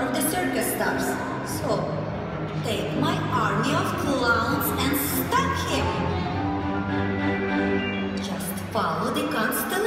One of the circus stars. So, take my army of clowns and stop him. Just follow the constant